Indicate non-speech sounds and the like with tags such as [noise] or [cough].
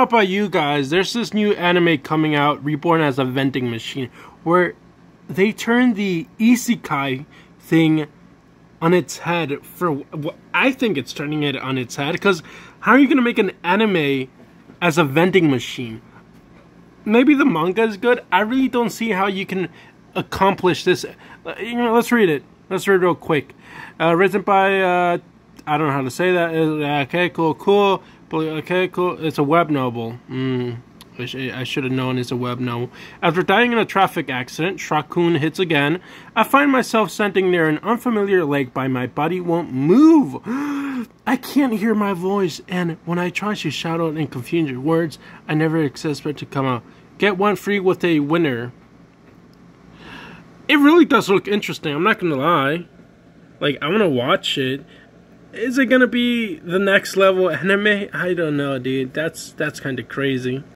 How about you guys? There's this new anime coming out, Reborn as a Vending Machine, where they turn the isekai thing on its head for I think it's turning it on its head because how are you going to make an anime as a vending machine? Maybe the manga is good. I really don't see how you can accomplish this. Uh, you know, let's read it. Let's read it real quick. Uh, written by uh, I don't know how to say that. Okay, cool, cool. Okay, cool. It's a web novel. Mm, I should have known it's a web novel. After dying in a traffic accident, Truck-kun hits again. I find myself standing near an unfamiliar lake, by my body won't move. [gasps] I can't hear my voice, and when I try to shout out in confused words, I never expect to come out. Get one free with a winner. It really does look interesting. I'm not gonna lie. Like I want to watch it. Is it gonna be the next level anime? I don't know, dude. That's that's kind of crazy.